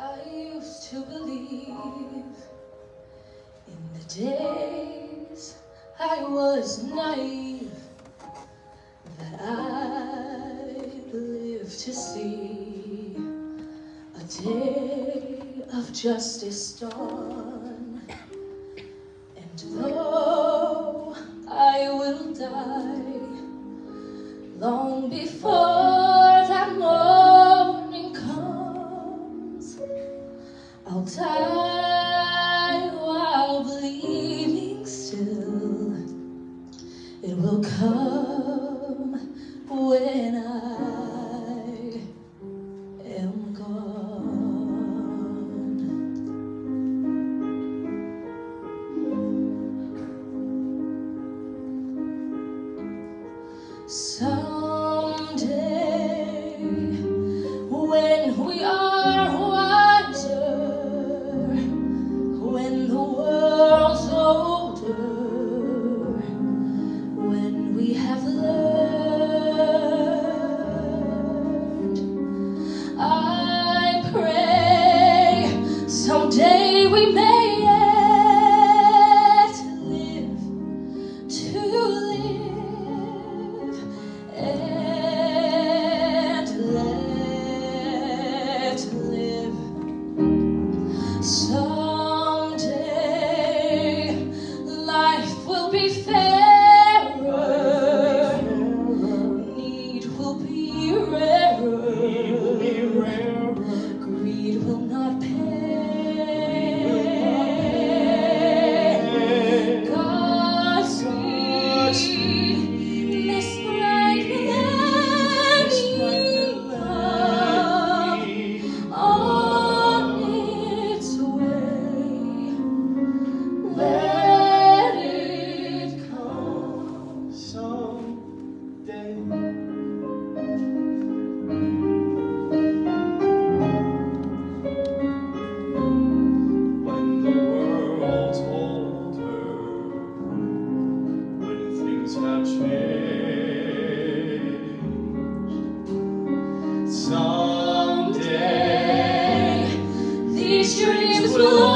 I used to believe in the days I was naive that I'd live to see a day of justice dawn. Long before that morning comes, I'll die while believing still. It will come when I am gone. Someday, when Someday dreams will